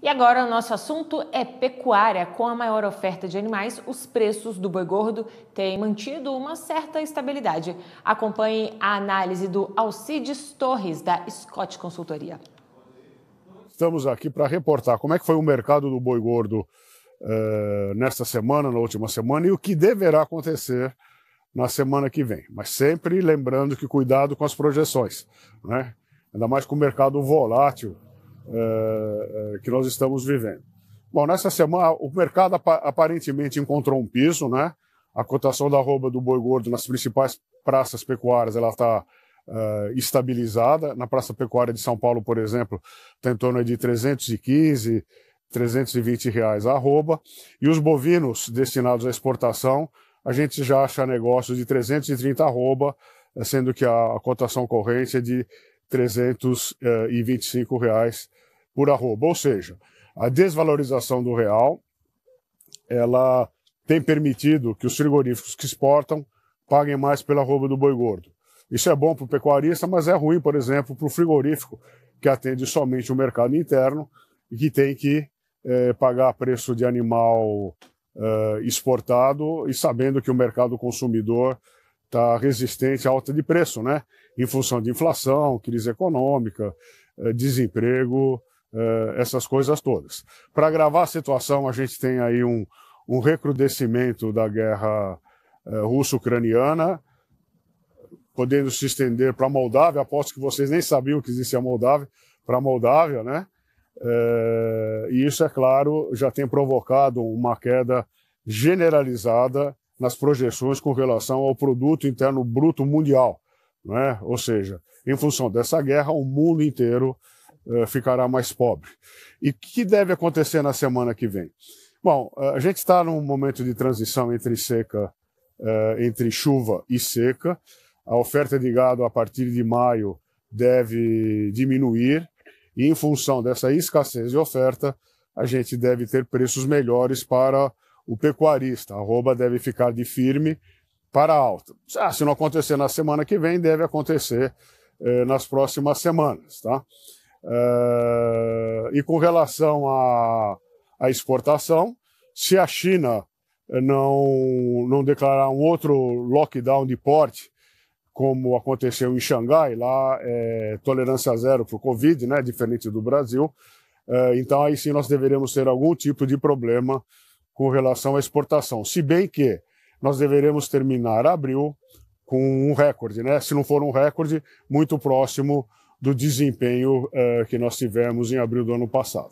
E agora o nosso assunto é pecuária. Com a maior oferta de animais, os preços do boi gordo têm mantido uma certa estabilidade. Acompanhe a análise do Alcides Torres, da Scott Consultoria. Estamos aqui para reportar como é que foi o mercado do boi gordo uh, nesta semana, na última semana, e o que deverá acontecer na semana que vem. Mas sempre lembrando que cuidado com as projeções, né? ainda mais com o mercado volátil é, é, que nós estamos vivendo. Bom, nessa semana o mercado aparentemente encontrou um piso, né? A cotação da arroba do boi gordo nas principais praças pecuárias ela está uh, estabilizada. Na Praça Pecuária de São Paulo, por exemplo, está em torno de 315, 320 reais a arroba. E os bovinos destinados à exportação, a gente já acha negócios de 330 arroba, sendo que a, a cotação corrente é de 325 reais por arroba. Ou seja, a desvalorização do real ela tem permitido que os frigoríficos que exportam paguem mais pela arroba do boi gordo. Isso é bom para o pecuarista, mas é ruim, por exemplo, para o frigorífico que atende somente o mercado interno e que tem que é, pagar preço de animal é, exportado e sabendo que o mercado consumidor está resistente à alta de preço, né? Em função de inflação, crise econômica, é, desemprego uh, essas coisas todas. Para agravar a situação, a gente tem aí um, um recrudescimento da guerra uh, russo-ucraniana, podendo se estender para a Moldávia. Aposto que vocês nem sabiam que existia a Moldávia, para a Moldávia, né? Uh, e isso, é claro, já tem provocado uma queda generalizada nas projeções com relação ao produto interno bruto mundial, né? Ou seja, em função dessa guerra, o mundo inteiro uh, ficará mais pobre. E o que deve acontecer na semana que vem? Bom, uh, a gente está num momento de transição entre seca, uh, entre chuva e seca. A oferta de gado a partir de maio deve diminuir e, em função dessa escassez de oferta, a gente deve ter preços melhores para o pecuarista. A arroba deve ficar de firme para alta. Ah, se não acontecer na semana que vem, deve acontecer eh, nas próximas semanas. Tá? Uh, e com relação à, à exportação, se a China não, não declarar um outro lockdown de porte, como aconteceu em Xangai, lá é tolerância zero para o Covid, né, diferente do Brasil, uh, então aí sim nós deveremos ter algum tipo de problema com relação à exportação. Se bem que nós deveremos terminar abril com um recorde, né? Se não for um recorde, muito próximo do desempenho uh, que nós tivemos em abril do ano passado.